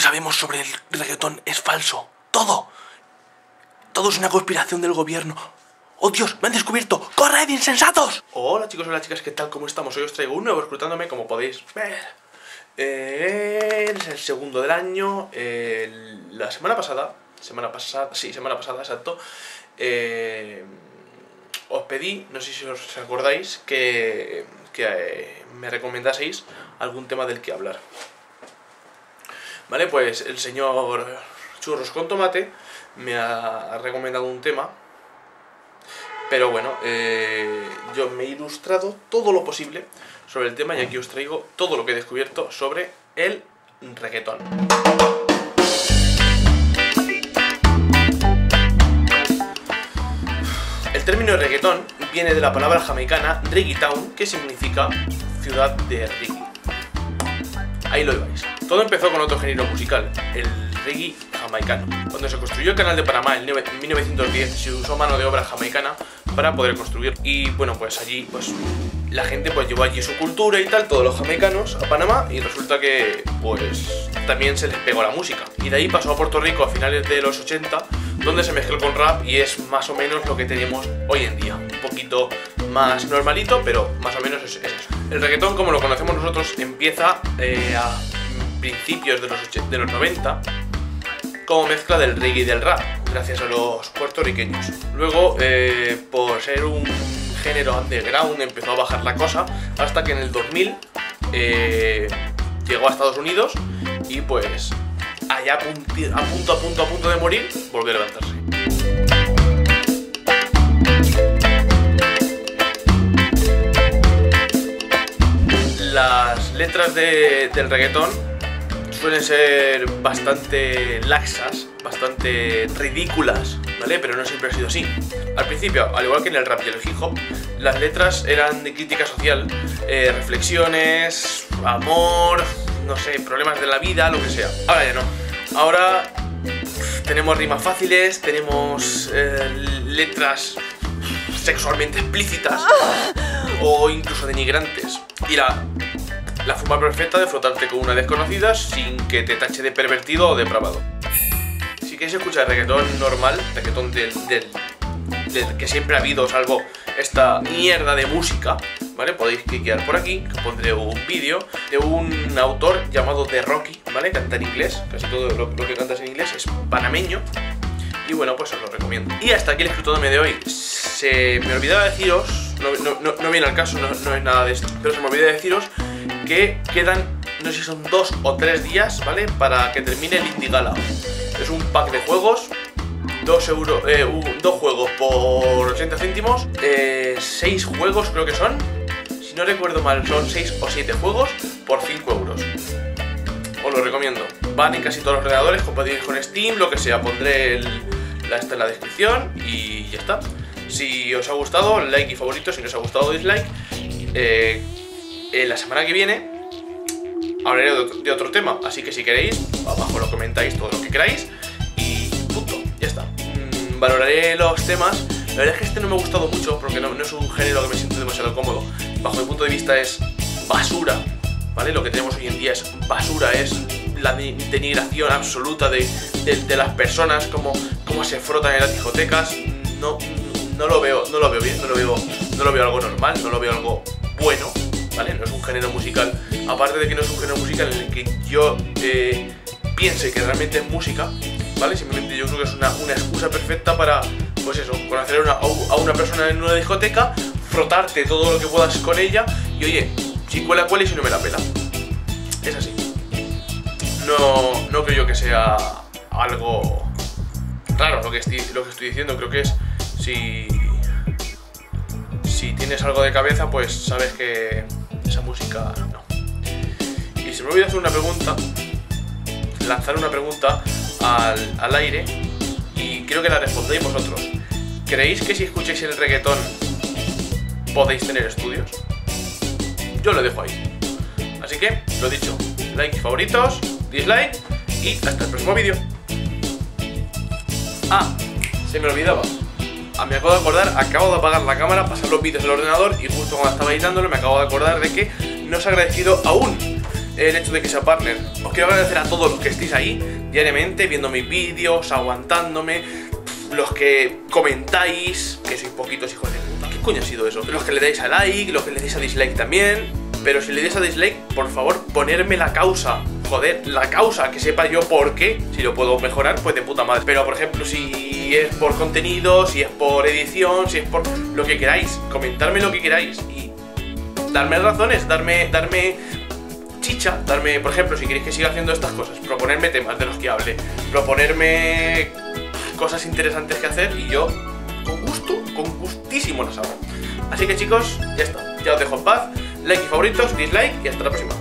sabemos sobre el reggaetón es falso. Todo. Todo es una conspiración del gobierno. ¡Oh Dios! ¡Me han descubierto! ¡Corred, insensatos! Hola chicos, hola chicas, ¿qué tal? ¿Cómo estamos? Hoy os traigo un nuevo escrutándome, como podéis ver. Eh, es el segundo del año. la semana pasada, semana pasada, sí, semana pasada, exacto. eh, os pedí, no sé si os acordáis, que, que eh, me recomendaseis algún tema del que hablar. Vale, pues el señor Churros con Tomate me ha recomendado un tema. Pero bueno, eh, yo me he ilustrado todo lo posible sobre el tema y aquí os traigo todo lo que he descubierto sobre el reggaetón. El término reggaetón viene de la palabra jamaicana Reggae Town, que significa ciudad de reggae. Ahí lo lleváis. Todo empezó con otro género musical, el reggae jamaicano. Cuando se construyó el canal de Panamá en 1910 se usó mano de obra jamaicana para poder construir. Y bueno, pues allí pues la gente pues llevó allí su cultura y tal, todos los jamaicanos a Panamá y resulta que pues también se les pegó la música. Y de ahí pasó a Puerto Rico a finales de los 80, donde se mezcló con rap y es más o menos lo que tenemos hoy en día. Un poquito más normalito, pero más o menos es, es eso. El reggaetón, como lo conocemos nosotros, empieza eh, a principios de los, de los 90 como mezcla del reggae y del rap, gracias a los puertorriqueños. Luego, eh, por ser un género underground, empezó a bajar la cosa, hasta que en el 2000 eh, llegó a Estados Unidos y pues allá a punto, a punto, a punto de morir, volvió a levantarse. Las letras de- del reggaetón suelen ser bastante laxas, bastante ridículas, ¿vale? Pero no siempre ha sido así. Al principio, al igual que en el rap y el hip hop, las letras eran de crítica social, eh, reflexiones, amor, no sé, problemas de la vida, lo que sea. Ahora ya no. Ahora tenemos rimas fáciles, tenemos eh, letras sexualmente explícitas o incluso denigrantes. Y la, la forma perfecta de frotarte con una desconocida sin que te tache de pervertido o depravado. Si queréis escuchar reggaetón normal, reggaetón del, del, del que siempre ha habido, salvo esta mierda de música, ¿vale? Podéis cliquear por aquí, que pondré un vídeo de un autor llamado The Rocky, ¿vale? Canta en inglés, casi todo lo, que cantas en inglés es panameño. Y bueno, pues os lo recomiendo. Y hasta aquí el escrutódome de hoy. Se me olvidaba deciros, no, no, no, no viene al caso, no, no es nada de esto, pero se me olvidó deciros que quedan, no sé si son dos o tres días, ¿vale? Para que termine el Indie Gala. Es un pack de juegos, dos, euros, eh, dos juegos por 80 céntimos, eh, seis juegos creo que son. Si no recuerdo mal, son 6 o 7 juegos por 5 euros. Os lo recomiendo. Van en casi todos los ordenadores, compatibles con Steam, lo que sea. Pondré la, esta en la descripción y ya está. Si os ha gustado, like y favorito. Si no os ha gustado, dislike. Eh, eh, la semana que viene hablaré de otro, tema. Así que si queréis, abajo lo comentáis todo lo que queráis. Y punto, ya está. Mm, valoraré los temas. La verdad es que este no me ha gustado mucho porque no, es un género que me siento demasiado cómodo. Bajo mi punto de vista es basura. ¿Vale? Lo que tenemos hoy en día es basura, es la de- denigración absoluta de, las personas, como, como se frotan en las discotecas. No, no lo veo, no lo veo bien, no lo veo, no lo veo algo normal, no lo veo algo bueno, No es un género musical. Aparte de que no es un género musical en el que yo eh, piense que realmente es música, ¿vale? Simplemente yo creo que es una, una excusa perfecta para, pues eso, conocer a una, a una persona en una discoteca, frotarte todo lo que puedas con ella y oye, si cuela, cuela y si no me la pela. Es así. No, no creo yo que sea algo raro lo que, estoy, lo que estoy diciendo. Creo que es si, si tienes algo de cabeza, pues sabes que música no. Y se me olvidó hacer una pregunta, lanzar una pregunta al, al aire y creo que la respondéis vosotros. ¿Creéis que si escucháis el reggaetón podéis tener estudios? Yo lo dejo ahí. Así que, lo dicho, like favoritos, dislike y hasta el próximo vídeo. Ah, se me olvidaba. Ah, me acabo de acordar, acabo de apagar la cámara, pasar los vídeos del ordenador y justo cuando estaba editándolo me acabo de acordar de que no os he agradecido aún el hecho de que sea partner. Os quiero agradecer a todos los que estéis ahí diariamente, viendo mis vídeos, aguantándome, los que comentáis, que sois poquitos hijos de puta. ¿Qué coño ha sido eso? Los que le dais a like, los que le dais a dislike también. Pero si le dais a dislike, por favor, ponerme la causa. Joder, la causa, que sepa yo por qué. Si lo puedo mejorar, pues de puta madre. Pero por ejemplo, si es por contenido, si es por edición, si es por lo que queráis, comentarme lo que queráis y darme razones, darme, darme chicha, darme, por ejemplo, si queréis que siga haciendo estas cosas, proponerme temas de los que hable, proponerme cosas interesantes que hacer y yo, con gusto, con gustísimo las hago. Así que chicos, ya está, ya os dejo en paz, like y favoritos, dislike y hasta la próxima.